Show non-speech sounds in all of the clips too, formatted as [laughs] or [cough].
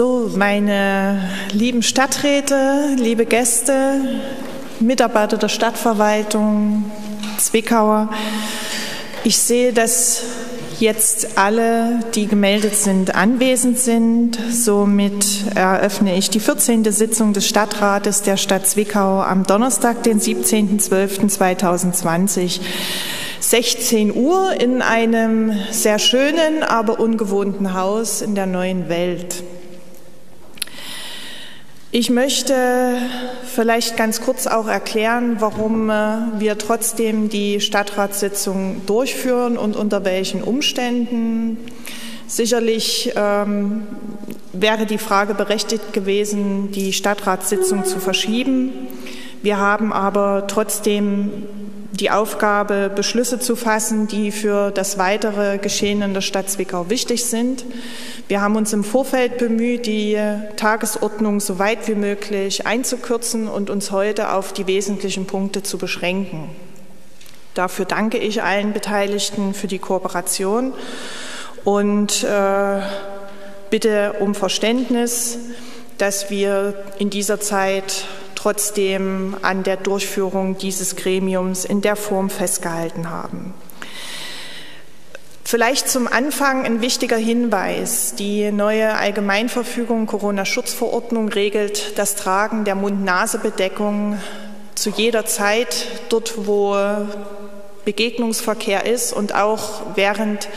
So, meine lieben Stadträte, liebe Gäste, Mitarbeiter der Stadtverwaltung, Zwickauer, ich sehe, dass jetzt alle, die gemeldet sind, anwesend sind. Somit eröffne ich die 14. Sitzung des Stadtrates der Stadt Zwickau am Donnerstag, den 17.12.2020. 16 Uhr in einem sehr schönen, aber ungewohnten Haus in der neuen Welt. Ich möchte vielleicht ganz kurz auch erklären, warum äh, wir trotzdem die Stadtratssitzung durchführen und unter welchen Umständen. Sicherlich ähm, wäre die Frage berechtigt gewesen, die Stadtratssitzung zu verschieben. Wir haben aber trotzdem die Aufgabe, Beschlüsse zu fassen, die für das weitere Geschehen in der Stadt Zwickau wichtig sind. Wir haben uns im Vorfeld bemüht, die Tagesordnung so weit wie möglich einzukürzen und uns heute auf die wesentlichen Punkte zu beschränken. Dafür danke ich allen Beteiligten für die Kooperation und äh, bitte um Verständnis, dass wir in dieser Zeit trotzdem an der Durchführung dieses Gremiums in der Form festgehalten haben. Vielleicht zum Anfang ein wichtiger Hinweis. Die neue Allgemeinverfügung Corona-Schutzverordnung regelt das Tragen der Mund-Nase-Bedeckung zu jeder Zeit dort, wo Begegnungsverkehr ist und auch während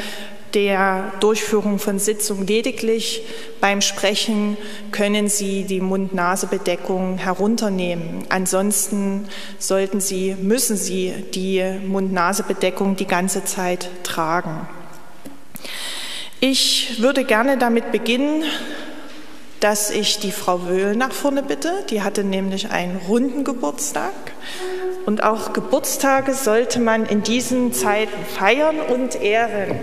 der Durchführung von Sitzungen lediglich beim Sprechen können Sie die Mund-Nase-Bedeckung herunternehmen. Ansonsten sollten Sie, müssen Sie die Mund-Nase-Bedeckung die ganze Zeit tragen. Ich würde gerne damit beginnen, dass ich die Frau Wöhl nach vorne bitte. Die hatte nämlich einen runden Geburtstag. Und auch Geburtstage sollte man in diesen Zeiten feiern und ehren.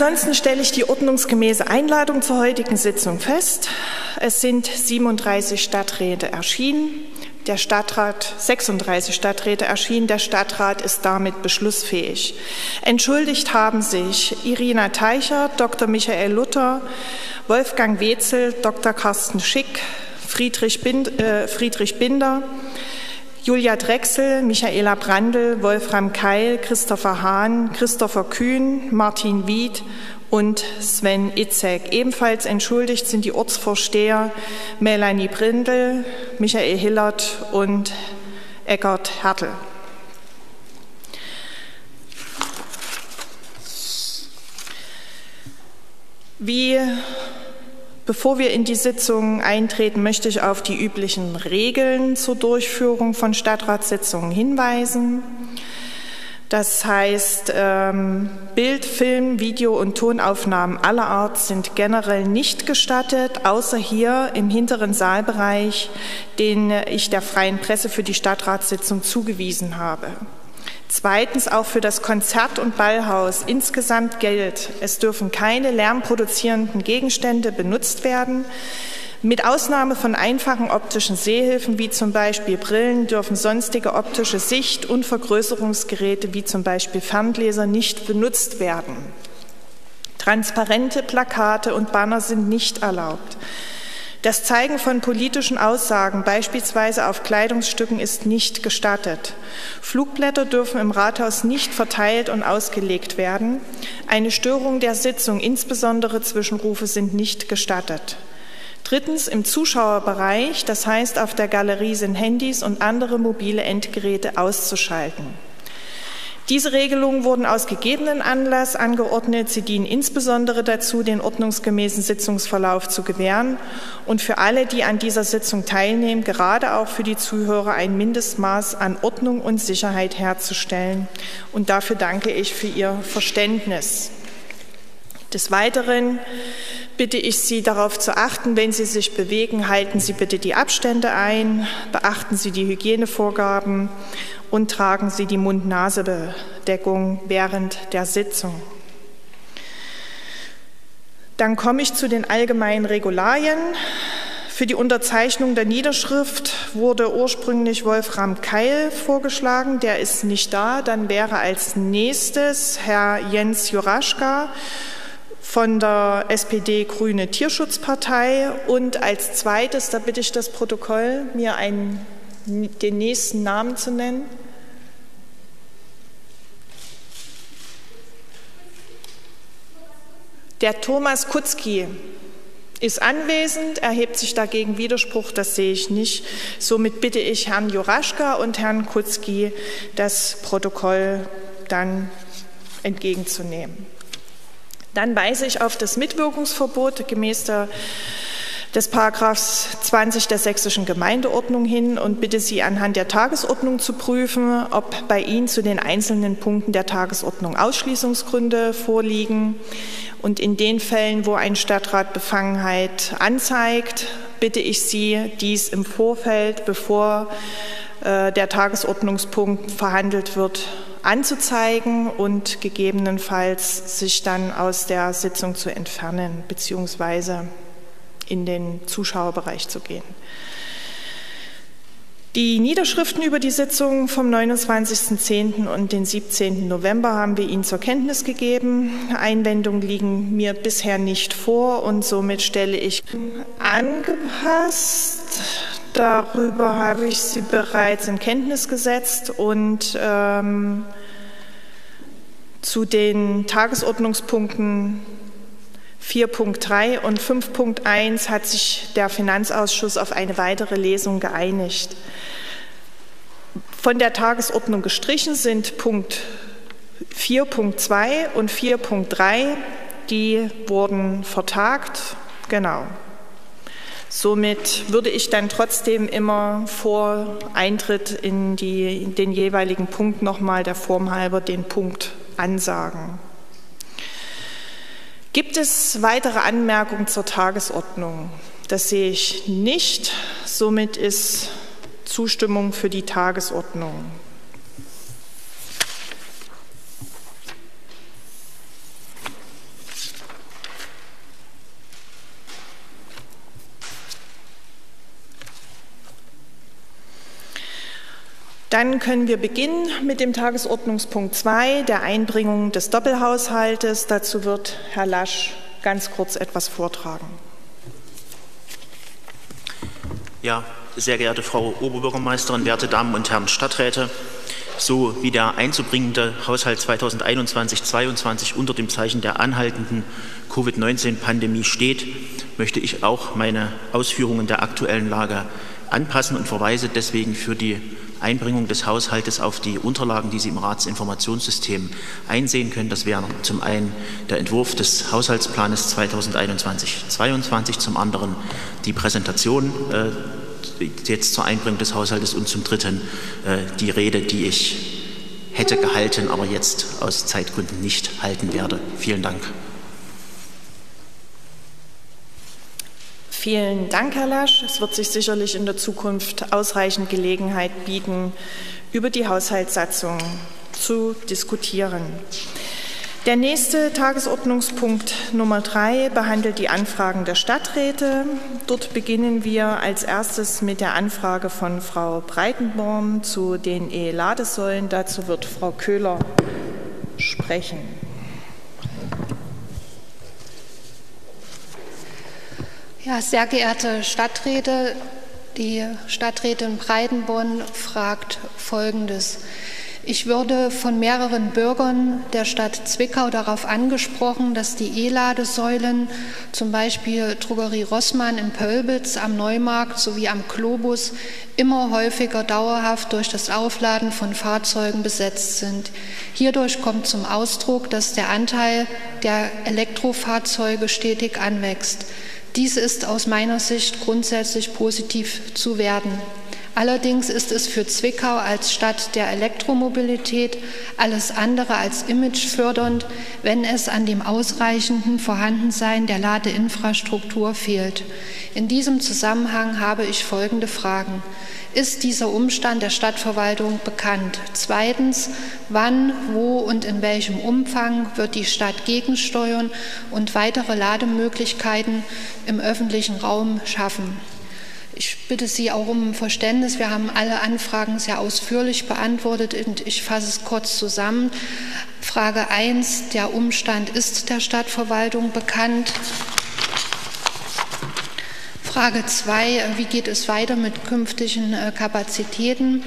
Ansonsten stelle ich die ordnungsgemäße Einladung zur heutigen Sitzung fest. Es sind 37 Stadträte erschienen. Der Stadtrat, 36 Stadträte erschienen. Der Stadtrat ist damit beschlussfähig. Entschuldigt haben sich Irina Teicher, Dr. Michael Luther, Wolfgang Wetzel, Dr. Carsten Schick, Friedrich, Bind, äh, Friedrich Binder, Julia Drechsel, Michaela Brandl, Wolfram Keil, Christopher Hahn, Christopher Kühn, Martin Wied und Sven Itzek. Ebenfalls entschuldigt sind die Ortsvorsteher Melanie Brindel, Michael Hillert und Eckart Hertel. Wie Bevor wir in die Sitzung eintreten, möchte ich auf die üblichen Regeln zur Durchführung von Stadtratssitzungen hinweisen. Das heißt, ähm, Bild, Film, Video und Tonaufnahmen aller Art sind generell nicht gestattet, außer hier im hinteren Saalbereich, den ich der freien Presse für die Stadtratssitzung zugewiesen habe. Zweitens auch für das Konzert- und Ballhaus insgesamt gilt, es dürfen keine lärmproduzierenden Gegenstände benutzt werden. Mit Ausnahme von einfachen optischen Sehhilfen wie zum Beispiel Brillen dürfen sonstige optische Sicht- und Vergrößerungsgeräte wie zum Beispiel Ferngläser nicht benutzt werden. Transparente Plakate und Banner sind nicht erlaubt. Das Zeigen von politischen Aussagen, beispielsweise auf Kleidungsstücken, ist nicht gestattet. Flugblätter dürfen im Rathaus nicht verteilt und ausgelegt werden. Eine Störung der Sitzung, insbesondere Zwischenrufe, sind nicht gestattet. Drittens im Zuschauerbereich, das heißt auf der Galerie sind Handys und andere mobile Endgeräte auszuschalten. Diese Regelungen wurden aus gegebenen Anlass angeordnet. Sie dienen insbesondere dazu, den ordnungsgemäßen Sitzungsverlauf zu gewähren und für alle, die an dieser Sitzung teilnehmen, gerade auch für die Zuhörer ein Mindestmaß an Ordnung und Sicherheit herzustellen. Und dafür danke ich für Ihr Verständnis. Des Weiteren bitte ich Sie darauf zu achten, wenn Sie sich bewegen, halten Sie bitte die Abstände ein, beachten Sie die Hygienevorgaben und tragen Sie die Mund-Nase-Bedeckung während der Sitzung. Dann komme ich zu den allgemeinen Regularien. Für die Unterzeichnung der Niederschrift wurde ursprünglich Wolfram Keil vorgeschlagen. Der ist nicht da. Dann wäre als nächstes Herr Jens Juraschka von der SPD Grüne Tierschutzpartei und als zweites, da bitte ich das Protokoll, mir einen, den nächsten Namen zu nennen. Der Thomas Kutzki ist anwesend, erhebt sich dagegen Widerspruch, das sehe ich nicht. Somit bitte ich Herrn Juraschka und Herrn Kutzki, das Protokoll dann entgegenzunehmen. Dann weise ich auf das Mitwirkungsverbot gemäß der, des Paragraphs 20 der sächsischen Gemeindeordnung hin und bitte Sie anhand der Tagesordnung zu prüfen, ob bei Ihnen zu den einzelnen Punkten der Tagesordnung Ausschließungsgründe vorliegen. Und in den Fällen, wo ein Stadtrat Befangenheit anzeigt, bitte ich Sie, dies im Vorfeld, bevor äh, der Tagesordnungspunkt verhandelt wird, anzuzeigen und gegebenenfalls sich dann aus der Sitzung zu entfernen bzw. in den Zuschauerbereich zu gehen. Die Niederschriften über die Sitzung vom 29.10. und den 17. November haben wir Ihnen zur Kenntnis gegeben. Einwendungen liegen mir bisher nicht vor und somit stelle ich angepasst. Darüber habe ich Sie bereits in Kenntnis gesetzt und ähm, zu den Tagesordnungspunkten 4.3 und 5.1 hat sich der Finanzausschuss auf eine weitere Lesung geeinigt. Von der Tagesordnung gestrichen sind Punkt 4.2 und 4.3, die wurden vertagt. Genau. Somit würde ich dann trotzdem immer vor Eintritt in, die, in den jeweiligen Punkt nochmal der Form halber den Punkt ansagen. Gibt es weitere Anmerkungen zur Tagesordnung? Das sehe ich nicht. Somit ist Zustimmung für die Tagesordnung. Dann können wir beginnen mit dem Tagesordnungspunkt 2, der Einbringung des Doppelhaushaltes. Dazu wird Herr Lasch ganz kurz etwas vortragen. Ja, sehr geehrte Frau Oberbürgermeisterin, werte Damen und Herren Stadträte, so wie der einzubringende Haushalt 2021-22 unter dem Zeichen der anhaltenden Covid-19-Pandemie steht, möchte ich auch meine Ausführungen der aktuellen Lage anpassen und verweise deswegen für die Einbringung des Haushaltes auf die Unterlagen, die Sie im Ratsinformationssystem einsehen können. Das wären zum einen der Entwurf des Haushaltsplanes 2021-22, zum anderen die Präsentation äh, jetzt zur Einbringung des Haushaltes und zum dritten äh, die Rede, die ich hätte gehalten, aber jetzt aus Zeitgründen nicht halten werde. Vielen Dank. Vielen Dank, Herr Lasch. Es wird sich sicherlich in der Zukunft ausreichend Gelegenheit bieten, über die Haushaltssatzung zu diskutieren. Der nächste Tagesordnungspunkt Nummer drei behandelt die Anfragen der Stadträte. Dort beginnen wir als erstes mit der Anfrage von Frau Breitenborn zu den E-Ladesäulen. Dazu wird Frau Köhler sprechen. Ja, sehr geehrte Stadträte, die Stadträtin Breitenborn fragt Folgendes. Ich würde von mehreren Bürgern der Stadt Zwickau darauf angesprochen, dass die E-Ladesäulen, zum Beispiel Drogerie Rossmann in Pölbitz am Neumarkt sowie am Globus, immer häufiger dauerhaft durch das Aufladen von Fahrzeugen besetzt sind. Hierdurch kommt zum Ausdruck, dass der Anteil der Elektrofahrzeuge stetig anwächst. Dies ist aus meiner Sicht grundsätzlich positiv zu werden. Allerdings ist es für Zwickau als Stadt der Elektromobilität alles andere als imagefördernd, wenn es an dem ausreichenden Vorhandensein der Ladeinfrastruktur fehlt. In diesem Zusammenhang habe ich folgende Fragen. Ist dieser Umstand der Stadtverwaltung bekannt? Zweitens, wann, wo und in welchem Umfang wird die Stadt gegensteuern und weitere Lademöglichkeiten im öffentlichen Raum schaffen? Ich bitte Sie auch um Verständnis. Wir haben alle Anfragen sehr ausführlich beantwortet und ich fasse es kurz zusammen. Frage 1. Der Umstand ist der Stadtverwaltung bekannt. Frage 2. Wie geht es weiter mit künftigen äh, Kapazitäten?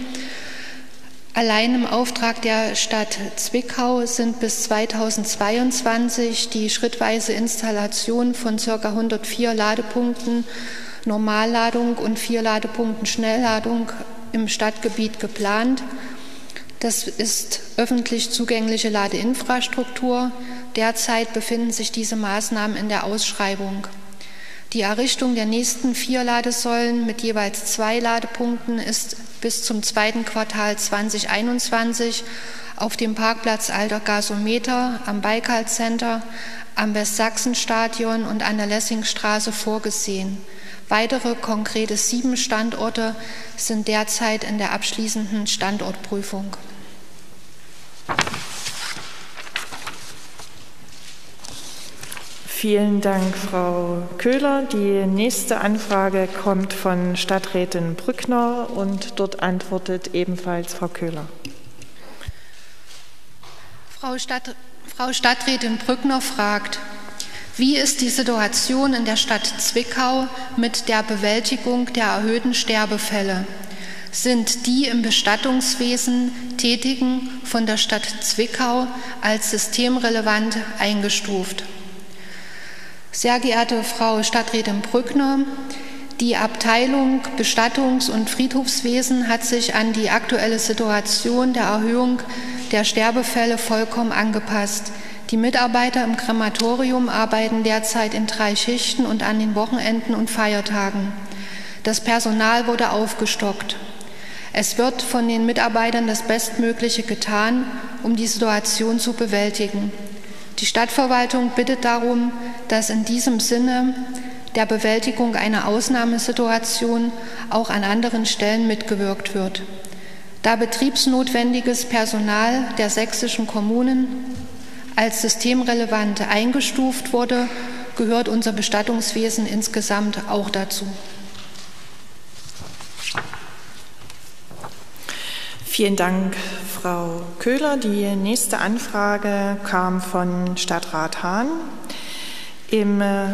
Allein im Auftrag der Stadt Zwickau sind bis 2022 die schrittweise Installation von ca. 104 Ladepunkten Normalladung und vier Ladepunkten Schnellladung im Stadtgebiet geplant. Das ist öffentlich zugängliche Ladeinfrastruktur. Derzeit befinden sich diese Maßnahmen in der Ausschreibung. Die Errichtung der nächsten vier Ladesäulen mit jeweils zwei Ladepunkten ist bis zum zweiten Quartal 2021 auf dem Parkplatz Alter Gasometer am Baikal Center, am Westsachsenstadion und an der Lessingstraße vorgesehen. Weitere konkrete sieben Standorte sind derzeit in der abschließenden Standortprüfung. Vielen Dank, Frau Köhler. Die nächste Anfrage kommt von Stadträtin Brückner und dort antwortet ebenfalls Frau Köhler. Frau, Stadt, Frau Stadträtin Brückner fragt, wie ist die Situation in der Stadt Zwickau mit der Bewältigung der erhöhten Sterbefälle? Sind die im Bestattungswesen Tätigen von der Stadt Zwickau als systemrelevant eingestuft? Sehr geehrte Frau Stadträtin Brückner, die Abteilung Bestattungs- und Friedhofswesen hat sich an die aktuelle Situation der Erhöhung der Sterbefälle vollkommen angepasst. Die Mitarbeiter im Krematorium arbeiten derzeit in drei Schichten und an den Wochenenden und Feiertagen. Das Personal wurde aufgestockt. Es wird von den Mitarbeitern das Bestmögliche getan, um die Situation zu bewältigen. Die Stadtverwaltung bittet darum, dass in diesem Sinne der Bewältigung einer Ausnahmesituation auch an anderen Stellen mitgewirkt wird. Da betriebsnotwendiges Personal der sächsischen Kommunen als systemrelevant eingestuft wurde, gehört unser Bestattungswesen insgesamt auch dazu. Vielen Dank, Frau Köhler. Die nächste Anfrage kam von Stadtrat Hahn. Im äh,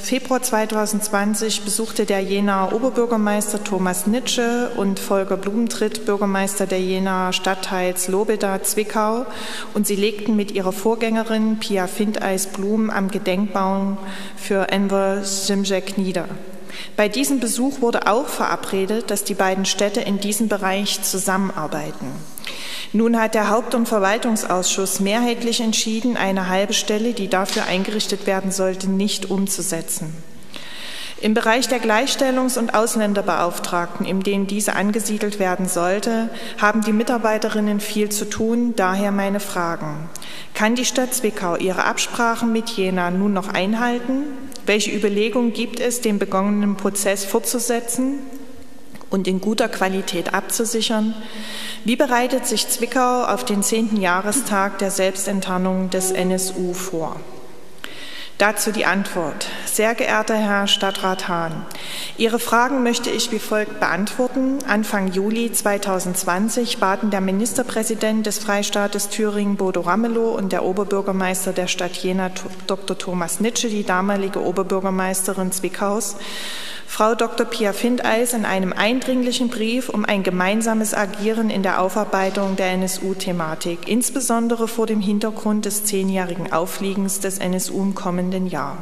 Februar 2020 besuchte der Jenaer Oberbürgermeister Thomas Nitsche und Volker Blumentritt, Bürgermeister der Jenaer Stadtteils Lobeda-Zwickau, und sie legten mit ihrer Vorgängerin Pia Findeis Blum am Gedenkbaum für Enver Simjek nieder. Bei diesem Besuch wurde auch verabredet, dass die beiden Städte in diesem Bereich zusammenarbeiten. Nun hat der Haupt- und Verwaltungsausschuss mehrheitlich entschieden, eine halbe Stelle, die dafür eingerichtet werden sollte, nicht umzusetzen. Im Bereich der Gleichstellungs- und Ausländerbeauftragten, in dem diese angesiedelt werden sollte, haben die Mitarbeiterinnen viel zu tun. Daher meine Fragen. Kann die Stadt Zwickau ihre Absprachen mit Jena nun noch einhalten? Welche Überlegungen gibt es, den begonnenen Prozess fortzusetzen und in guter Qualität abzusichern? Wie bereitet sich Zwickau auf den zehnten Jahrestag der Selbstenttarnung des NSU vor? Dazu die Antwort. Sehr geehrter Herr Stadtrat Hahn, Ihre Fragen möchte ich wie folgt beantworten. Anfang Juli 2020 baten der Ministerpräsident des Freistaates Thüringen Bodo Ramelow und der Oberbürgermeister der Stadt Jena Dr. Thomas Nitsche, die damalige Oberbürgermeisterin Zwickaus, Frau Dr. Pia Findeis in einem eindringlichen Brief um ein gemeinsames Agieren in der Aufarbeitung der NSU-Thematik, insbesondere vor dem Hintergrund des zehnjährigen Aufliegens des NSU im Jahr.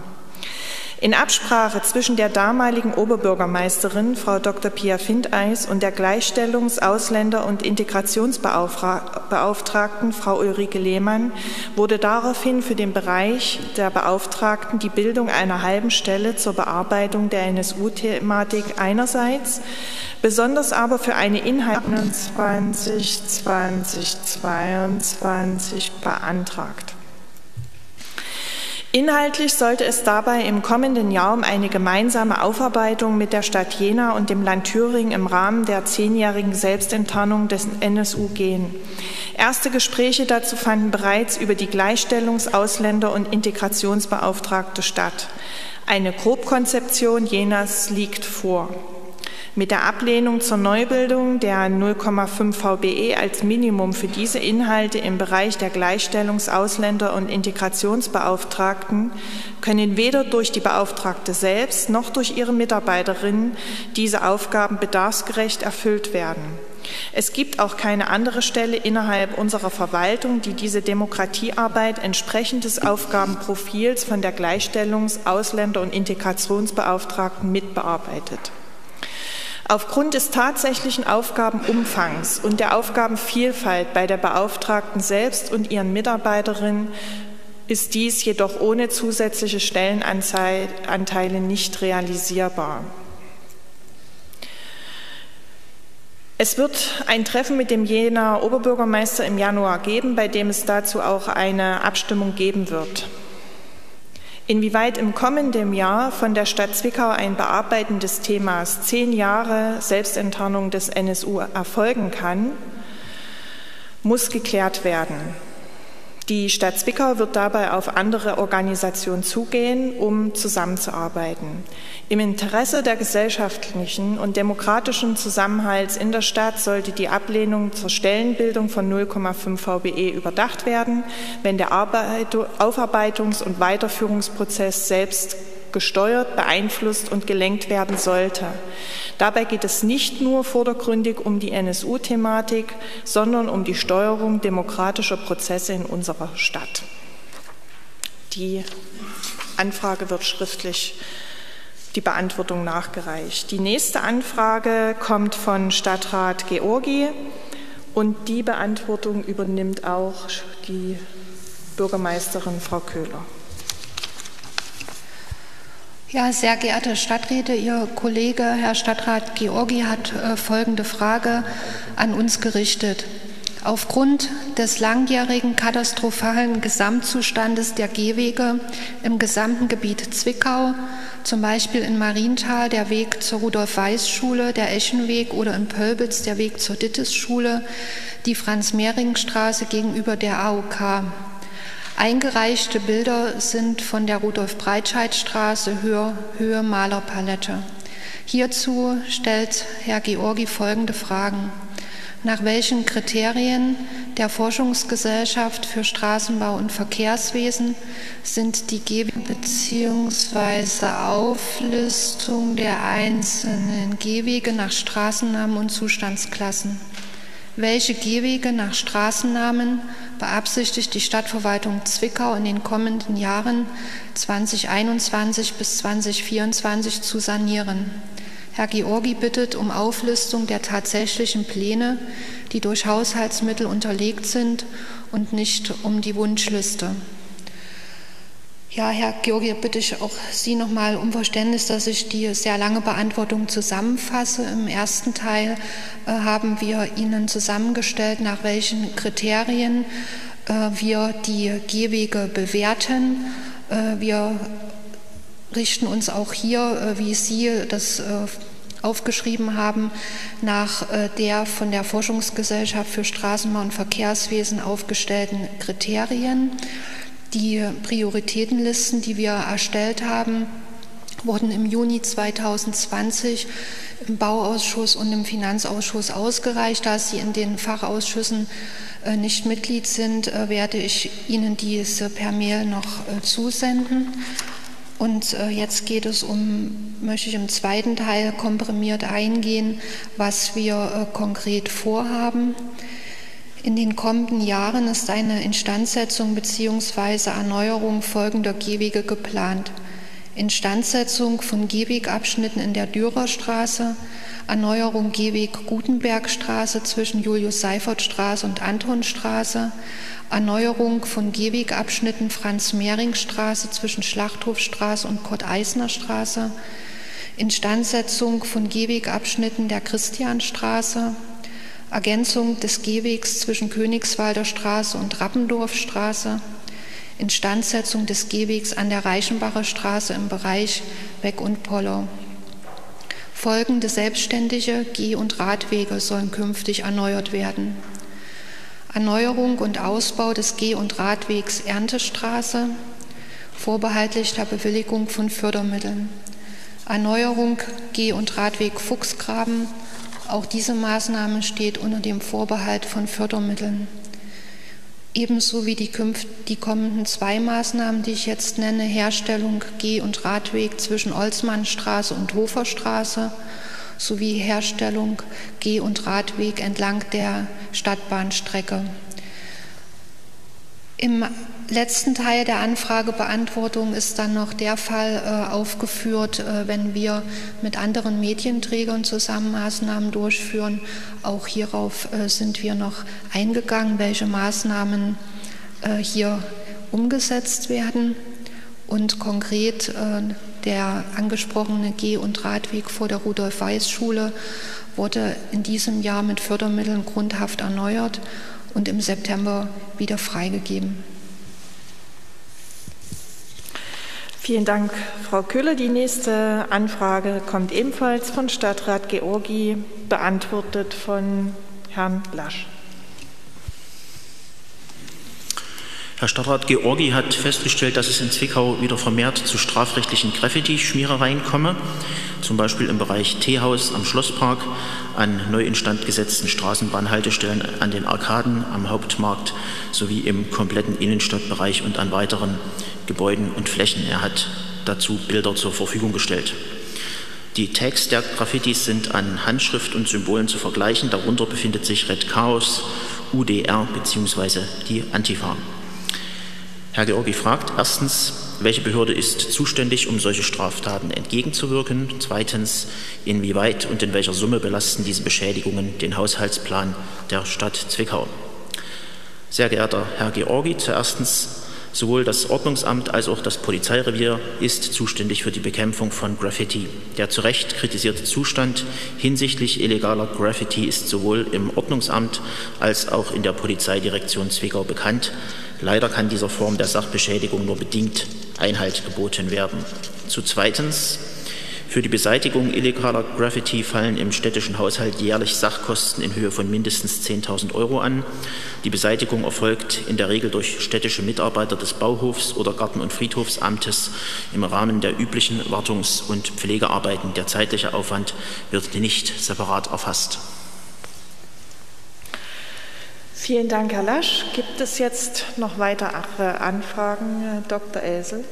In Absprache zwischen der damaligen Oberbürgermeisterin, Frau Dr. Pia Findeis, und der Gleichstellungs-, Ausländer- und Integrationsbeauftragten, Frau Ulrike Lehmann, wurde daraufhin für den Bereich der Beauftragten die Bildung einer halben Stelle zur Bearbeitung der NSU-Thematik einerseits, besonders aber für eine Inhalt 2022 beantragt. Inhaltlich sollte es dabei im kommenden Jahr um eine gemeinsame Aufarbeitung mit der Stadt Jena und dem Land Thüringen im Rahmen der zehnjährigen Selbstenttarnung des NSU gehen. Erste Gespräche dazu fanden bereits über die Gleichstellungs-, Ausländer- und Integrationsbeauftragte statt. Eine Grobkonzeption Jenas liegt vor. Mit der Ablehnung zur Neubildung der 0,5 VBE als Minimum für diese Inhalte im Bereich der Gleichstellungs-, Ausländer- und Integrationsbeauftragten können weder durch die Beauftragte selbst noch durch ihre Mitarbeiterinnen diese Aufgaben bedarfsgerecht erfüllt werden. Es gibt auch keine andere Stelle innerhalb unserer Verwaltung, die diese Demokratiearbeit entsprechend des Aufgabenprofils von der Gleichstellungs-, Ausländer- und Integrationsbeauftragten mitbearbeitet. Aufgrund des tatsächlichen Aufgabenumfangs und der Aufgabenvielfalt bei der Beauftragten selbst und ihren Mitarbeiterinnen ist dies jedoch ohne zusätzliche Stellenanteile nicht realisierbar. Es wird ein Treffen mit dem Jener Oberbürgermeister im Januar geben, bei dem es dazu auch eine Abstimmung geben wird. Inwieweit im kommenden Jahr von der Stadt Zwickau ein Bearbeiten des Themas zehn Jahre Selbstenttarnung des NSU erfolgen kann, muss geklärt werden. Die Stadt Zwickau wird dabei auf andere Organisationen zugehen, um zusammenzuarbeiten. Im Interesse der gesellschaftlichen und demokratischen Zusammenhalts in der Stadt sollte die Ablehnung zur Stellenbildung von 0,5 VBE überdacht werden, wenn der Aufarbeitungs- und Weiterführungsprozess selbst gesteuert, beeinflusst und gelenkt werden sollte. Dabei geht es nicht nur vordergründig um die NSU-Thematik, sondern um die Steuerung demokratischer Prozesse in unserer Stadt. Die Anfrage wird schriftlich die Beantwortung nachgereicht. Die nächste Anfrage kommt von Stadtrat Georgi und die Beantwortung übernimmt auch die Bürgermeisterin Frau Köhler. Ja, sehr geehrte Stadträte, Ihr Kollege Herr Stadtrat Georgi hat äh, folgende Frage an uns gerichtet. Aufgrund des langjährigen katastrophalen Gesamtzustandes der Gehwege im gesamten Gebiet Zwickau, zum Beispiel in Marienthal der Weg zur Rudolf-Weiß-Schule, der Eschenweg oder in Pölbitz der Weg zur Dittis-Schule, die Franz-Mehring-Straße gegenüber der AOK. Eingereichte Bilder sind von der Rudolf-Breitscheid-Straße Höhe, Höhe Malerpalette. Hierzu stellt Herr Georgi folgende Fragen. Nach welchen Kriterien der Forschungsgesellschaft für Straßenbau und Verkehrswesen sind die Ge bzw. Auflistung der einzelnen Gehwege nach Straßennamen und Zustandsklassen? Welche Gehwege nach Straßennamen beabsichtigt die Stadtverwaltung Zwickau in den kommenden Jahren 2021 bis 2024 zu sanieren. Herr Georgi bittet um Auflistung der tatsächlichen Pläne, die durch Haushaltsmittel unterlegt sind und nicht um die Wunschliste. Ja, Herr Georgi, bitte ich auch Sie noch mal um Verständnis, dass ich die sehr lange Beantwortung zusammenfasse. Im ersten Teil äh, haben wir Ihnen zusammengestellt, nach welchen Kriterien äh, wir die Gehwege bewerten. Äh, wir richten uns auch hier, äh, wie Sie das äh, aufgeschrieben haben, nach äh, der von der Forschungsgesellschaft für Straßenbau und Verkehrswesen aufgestellten Kriterien. Die Prioritätenlisten, die wir erstellt haben, wurden im Juni 2020 im Bauausschuss und im Finanzausschuss ausgereicht. Da Sie in den Fachausschüssen äh, nicht Mitglied sind, äh, werde ich Ihnen diese per Mail noch äh, zusenden. Und jetzt geht es um, möchte ich im zweiten Teil komprimiert eingehen, was wir konkret vorhaben. In den kommenden Jahren ist eine Instandsetzung bzw. Erneuerung folgender Gehwege geplant. Instandsetzung von Gehwegabschnitten in der Dürerstraße, Erneuerung Gehweg Gutenbergstraße zwischen Julius-Seifert-Straße und Antonstraße, Erneuerung von Gehwegabschnitten Franz-Mehring-Straße zwischen Schlachthofstraße und Kurt-Eisner-Straße, Instandsetzung von Gehwegabschnitten der Christianstraße, Ergänzung des Gehwegs zwischen Königswalder Straße und Rappendorfstraße, Instandsetzung des Gehwegs an der Reichenbacher Straße im Bereich Beck und Pollow. Folgende selbstständige Geh- und Radwege sollen künftig erneuert werden. Erneuerung und Ausbau des Geh- und Radwegs Erntestraße, vorbehaltlich der Bewilligung von Fördermitteln. Erneuerung Geh- und Radweg Fuchsgraben, auch diese Maßnahme steht unter dem Vorbehalt von Fördermitteln. Ebenso wie die, die kommenden zwei Maßnahmen, die ich jetzt nenne, Herstellung Geh- und Radweg zwischen Olsmannstraße und Hoferstraße sowie Herstellung Geh- und Radweg entlang der Stadtbahnstrecke. Im letzten Teil der Anfragebeantwortung ist dann noch der Fall äh, aufgeführt, äh, wenn wir mit anderen Medienträgern zusammen Maßnahmen durchführen. Auch hierauf äh, sind wir noch eingegangen, welche Maßnahmen äh, hier umgesetzt werden. Und konkret äh, der angesprochene Geh- und Radweg vor der Rudolf-Weiß-Schule wurde in diesem Jahr mit Fördermitteln grundhaft erneuert und im September wieder freigegeben. Vielen Dank, Frau Köhler. Die nächste Anfrage kommt ebenfalls von Stadtrat Georgi, beantwortet von Herrn Lasch. Herr Stadtrat Georgi hat festgestellt, dass es in Zwickau wieder vermehrt zu strafrechtlichen Graffiti-Schmierereien komme, zum Beispiel im Bereich Teehaus am Schlosspark, an neu instand gesetzten Straßenbahnhaltestellen, an den Arkaden, am Hauptmarkt sowie im kompletten Innenstadtbereich und an weiteren Gebäuden und Flächen. Er hat dazu Bilder zur Verfügung gestellt. Die Tags der Graffitis sind an Handschrift und Symbolen zu vergleichen. Darunter befindet sich Red Chaos, UDR bzw. die Antifa. Herr Georgi fragt erstens, welche Behörde ist zuständig, um solche Straftaten entgegenzuwirken? Zweitens, inwieweit und in welcher Summe belasten diese Beschädigungen den Haushaltsplan der Stadt Zwickau? Sehr geehrter Herr Georgi, zuerstens Sowohl das Ordnungsamt als auch das Polizeirevier ist zuständig für die Bekämpfung von Graffiti. Der zu Recht kritisierte Zustand hinsichtlich illegaler Graffiti ist sowohl im Ordnungsamt als auch in der Polizeidirektion Zwickau bekannt. Leider kann dieser Form der Sachbeschädigung nur bedingt Einhalt geboten werden. Zu zweitens für die Beseitigung illegaler Graffiti fallen im städtischen Haushalt jährlich Sachkosten in Höhe von mindestens 10.000 Euro an. Die Beseitigung erfolgt in der Regel durch städtische Mitarbeiter des Bauhofs oder Garten- und Friedhofsamtes im Rahmen der üblichen Wartungs- und Pflegearbeiten. Der zeitliche Aufwand wird nicht separat erfasst. Vielen Dank, Herr Lasch. Gibt es jetzt noch weitere Anfragen, Dr. Elsel?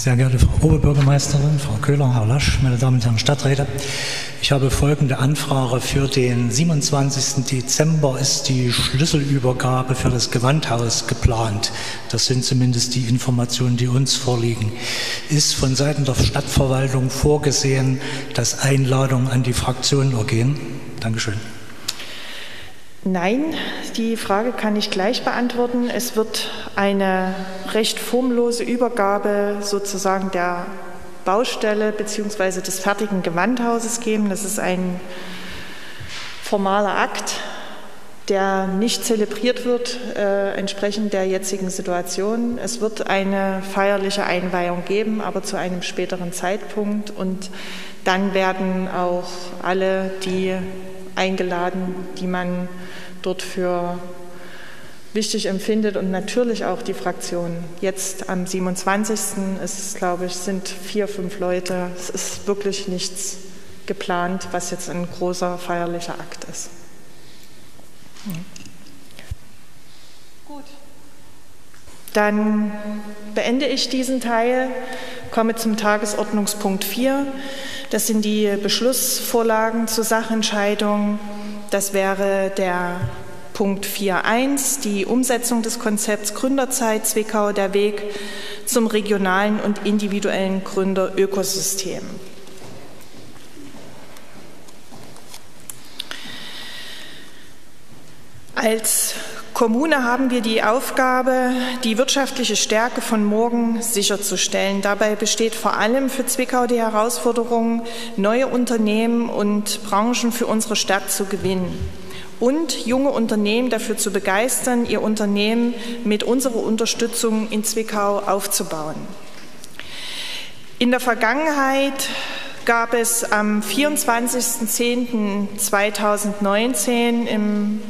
Sehr geehrte Frau Oberbürgermeisterin, Frau Köhler, Herr Lasch, meine Damen und Herren Stadträte, ich habe folgende Anfrage. Für den 27. Dezember ist die Schlüsselübergabe für das Gewandhaus geplant. Das sind zumindest die Informationen, die uns vorliegen. Ist von Seiten der Stadtverwaltung vorgesehen, dass Einladungen an die Fraktionen ergehen? Dankeschön. Nein, die Frage kann ich gleich beantworten. Es wird eine recht formlose Übergabe sozusagen der Baustelle bzw. des fertigen Gewandhauses geben. Das ist ein formaler Akt, der nicht zelebriert wird, äh, entsprechend der jetzigen Situation. Es wird eine feierliche Einweihung geben, aber zu einem späteren Zeitpunkt. Und dann werden auch alle, die eingeladen, die man dort für wichtig empfindet und natürlich auch die Fraktion. Jetzt am 27. ist, glaube ich, sind vier, fünf Leute. Es ist wirklich nichts geplant, was jetzt ein großer feierlicher Akt ist. Gut. Dann beende ich diesen Teil komme zum Tagesordnungspunkt 4. Das sind die Beschlussvorlagen zur Sachentscheidung. Das wäre der Punkt 4.1, die Umsetzung des Konzepts Gründerzeit Zwickau, der Weg zum regionalen und individuellen Gründerökosystem. Als Kommune haben wir die Aufgabe, die wirtschaftliche Stärke von morgen sicherzustellen. Dabei besteht vor allem für Zwickau die Herausforderung, neue Unternehmen und Branchen für unsere Stadt zu gewinnen und junge Unternehmen dafür zu begeistern, ihr Unternehmen mit unserer Unterstützung in Zwickau aufzubauen. In der Vergangenheit gab es am 24.10.2019 im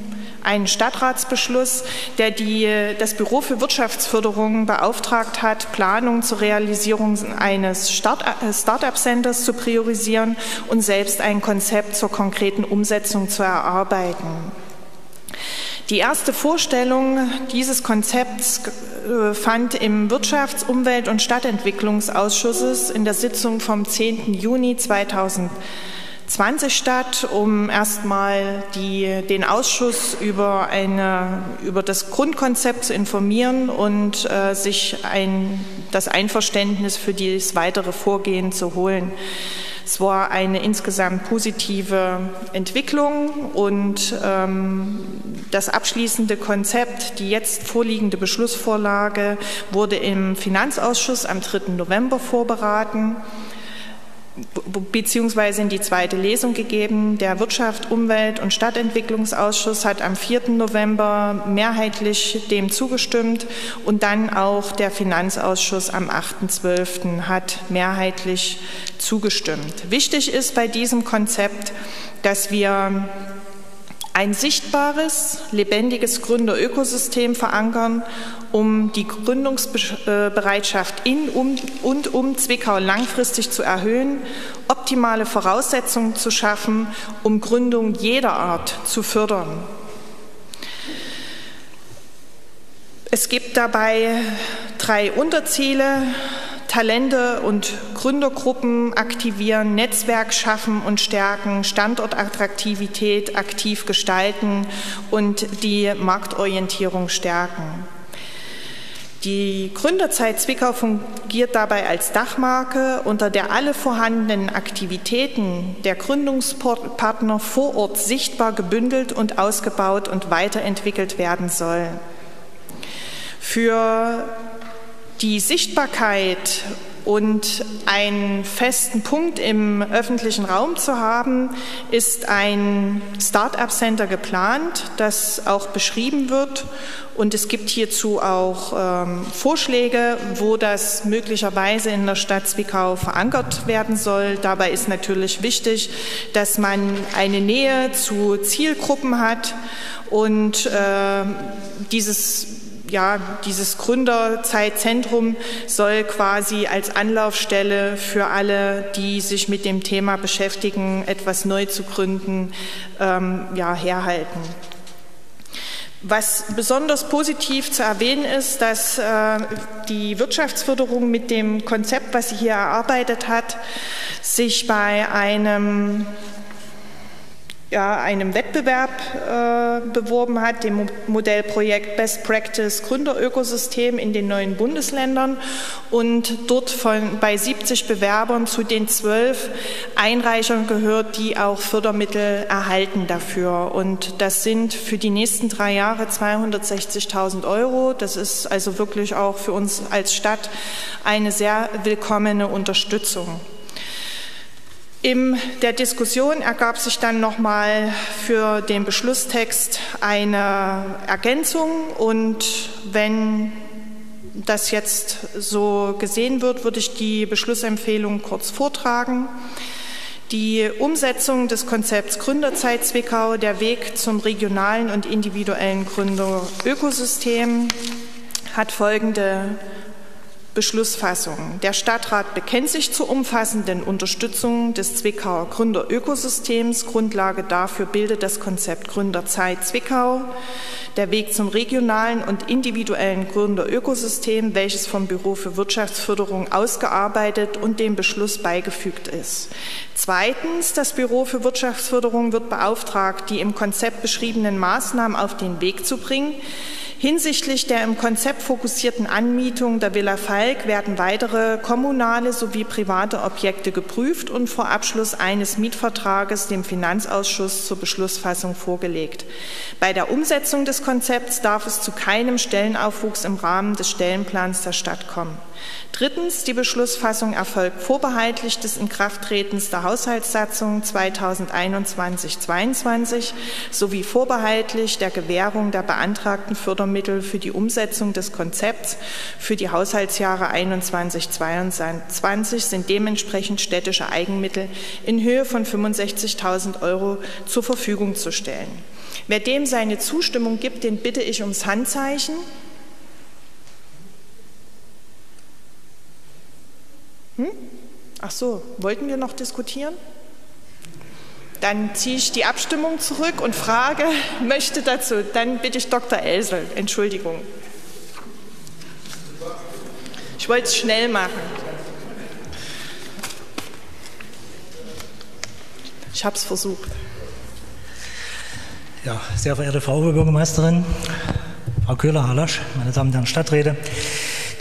einen Stadtratsbeschluss, der die, das Büro für Wirtschaftsförderung beauftragt hat, Planung zur Realisierung eines Start-up-Centers zu priorisieren und selbst ein Konzept zur konkreten Umsetzung zu erarbeiten. Die erste Vorstellung dieses Konzepts äh, fand im Wirtschafts-, Umwelt- und Stadtentwicklungsausschusses in der Sitzung vom 10. Juni 2020 20 statt, um erstmal die, den Ausschuss über, eine, über das Grundkonzept zu informieren und äh, sich ein, das Einverständnis für das weitere Vorgehen zu holen. Es war eine insgesamt positive Entwicklung und ähm, das abschließende Konzept, die jetzt vorliegende Beschlussvorlage, wurde im Finanzausschuss am 3. November vorberaten beziehungsweise in die zweite Lesung gegeben. Der Wirtschaft, Umwelt und Stadtentwicklungsausschuss hat am 4. November mehrheitlich dem zugestimmt und dann auch der Finanzausschuss am 8.12. hat mehrheitlich zugestimmt. Wichtig ist bei diesem Konzept, dass wir ein sichtbares, lebendiges Gründerökosystem verankern, um die Gründungsbereitschaft in und um Zwickau langfristig zu erhöhen, optimale Voraussetzungen zu schaffen, um Gründung jeder Art zu fördern. Es gibt dabei drei Unterziele. Talente und Gründergruppen aktivieren, Netzwerk schaffen und stärken, Standortattraktivität aktiv gestalten und die Marktorientierung stärken. Die Gründerzeit Zwickau fungiert dabei als Dachmarke, unter der alle vorhandenen Aktivitäten der Gründungspartner vor Ort sichtbar gebündelt und ausgebaut und weiterentwickelt werden soll. Für die Sichtbarkeit und einen festen Punkt im öffentlichen Raum zu haben, ist ein Start-up Center geplant, das auch beschrieben wird. Und es gibt hierzu auch ähm, Vorschläge, wo das möglicherweise in der Stadt Zwickau verankert werden soll. Dabei ist natürlich wichtig, dass man eine Nähe zu Zielgruppen hat und äh, dieses ja, dieses Gründerzeitzentrum soll quasi als Anlaufstelle für alle, die sich mit dem Thema beschäftigen, etwas neu zu gründen, ähm, ja, herhalten. Was besonders positiv zu erwähnen ist, dass äh, die Wirtschaftsförderung mit dem Konzept, was sie hier erarbeitet hat, sich bei einem ja, einem Wettbewerb äh, beworben hat, dem Modellprojekt Best Practice Gründerökosystem in den neuen Bundesländern und dort von, bei 70 Bewerbern zu den zwölf Einreichern gehört, die auch Fördermittel erhalten dafür. Und das sind für die nächsten drei Jahre 260.000 Euro. Das ist also wirklich auch für uns als Stadt eine sehr willkommene Unterstützung. In der Diskussion ergab sich dann nochmal für den Beschlusstext eine Ergänzung und wenn das jetzt so gesehen wird, würde ich die Beschlussempfehlung kurz vortragen. Die Umsetzung des Konzepts Gründerzeit Zwickau, der Weg zum regionalen und individuellen Gründerökosystem, hat folgende Beschlussfassung. Der Stadtrat bekennt sich zur umfassenden Unterstützung des Zwickauer Gründerökosystems. Grundlage dafür bildet das Konzept Gründerzeit Zwickau, der Weg zum regionalen und individuellen Gründerökosystem, welches vom Büro für Wirtschaftsförderung ausgearbeitet und dem Beschluss beigefügt ist. Zweitens, das Büro für Wirtschaftsförderung wird beauftragt, die im Konzept beschriebenen Maßnahmen auf den Weg zu bringen. Hinsichtlich der im Konzept fokussierten Anmietung der Villa Falk werden weitere kommunale sowie private Objekte geprüft und vor Abschluss eines Mietvertrages dem Finanzausschuss zur Beschlussfassung vorgelegt. Bei der Umsetzung des Konzepts darf es zu keinem Stellenaufwuchs im Rahmen des Stellenplans der Stadt kommen. Drittens, die Beschlussfassung erfolgt vorbehaltlich des Inkrafttretens der Haushaltssatzung 2021-22 sowie vorbehaltlich der Gewährung der beantragten Fördermittel für die Umsetzung des Konzepts für die Haushaltsjahre 21-22 sind dementsprechend städtische Eigenmittel in Höhe von 65.000 Euro zur Verfügung zu stellen. Wer dem seine Zustimmung gibt, den bitte ich ums Handzeichen. Hm? Ach so, wollten wir noch diskutieren? Dann ziehe ich die Abstimmung zurück und frage, [laughs] möchte dazu. Dann bitte ich Dr. Elsel. Entschuldigung. Ich wollte es schnell machen. Ich habe es versucht. Ja, sehr verehrte Frau Oberbürgermeisterin, Frau Köhler, Herr Lasch, meine Damen und Herren Stadträte.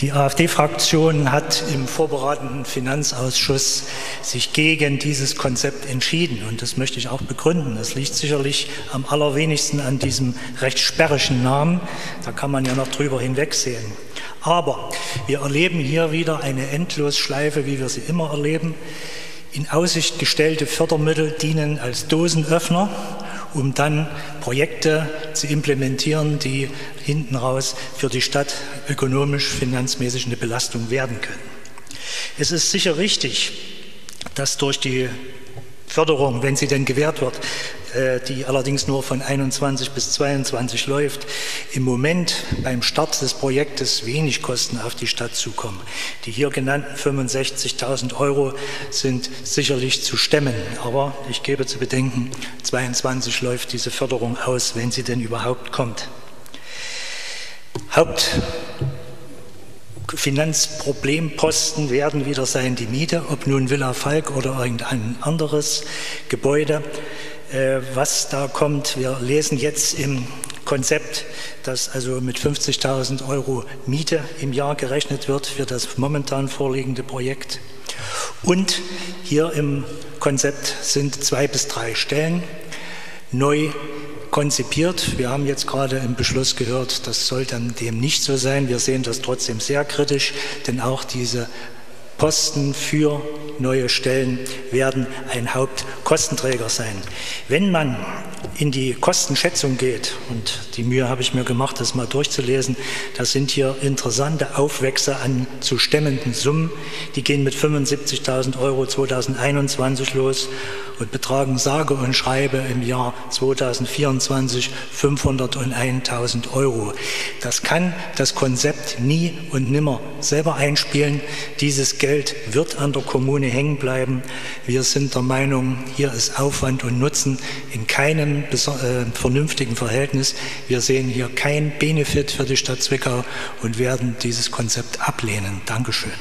Die AfD-Fraktion hat im vorbereitenden Finanzausschuss sich gegen dieses Konzept entschieden. Und das möchte ich auch begründen. Das liegt sicherlich am allerwenigsten an diesem recht sperrigen Namen. Da kann man ja noch drüber hinwegsehen. Aber wir erleben hier wieder eine Endlosschleife, wie wir sie immer erleben. In Aussicht gestellte Fördermittel dienen als Dosenöffner um dann Projekte zu implementieren, die hinten raus für die Stadt ökonomisch, finanzmäßig eine Belastung werden können. Es ist sicher richtig, dass durch die Förderung, wenn sie denn gewährt wird, äh, die allerdings nur von 21 bis 22 läuft, im Moment beim Start des Projektes wenig Kosten auf die Stadt zukommen. Die hier genannten 65.000 Euro sind sicherlich zu stemmen, aber ich gebe zu bedenken, 22 läuft diese Förderung aus, wenn sie denn überhaupt kommt. Hauptfinanzproblemposten werden wieder sein die Miete, ob nun Villa Falk oder irgendein anderes Gebäude. Äh, was da kommt. Wir lesen jetzt im Konzept, dass also mit 50.000 Euro Miete im Jahr gerechnet wird für das momentan vorliegende Projekt. Und hier im Konzept sind zwei bis drei Stellen neu konzipiert. Wir haben jetzt gerade im Beschluss gehört, das soll dann dem nicht so sein. Wir sehen das trotzdem sehr kritisch, denn auch diese Posten für neue Stellen werden ein Hauptkostenträger sein. Wenn man in die Kostenschätzung geht, und die Mühe habe ich mir gemacht, das mal durchzulesen, da sind hier interessante Aufwächse an zu stemmenden Summen. Die gehen mit 75.000 Euro 2021 los und betragen sage und schreibe im Jahr 2024 501.000 Euro. Das kann das Konzept nie und nimmer selber einspielen. Dieses Geld wird an der Kommune hängen bleiben. Wir sind der Meinung, hier ist Aufwand und Nutzen in keinem vernünftigen Verhältnis. Wir sehen hier kein Benefit für die Stadt Zwickau und werden dieses Konzept ablehnen. Dankeschön.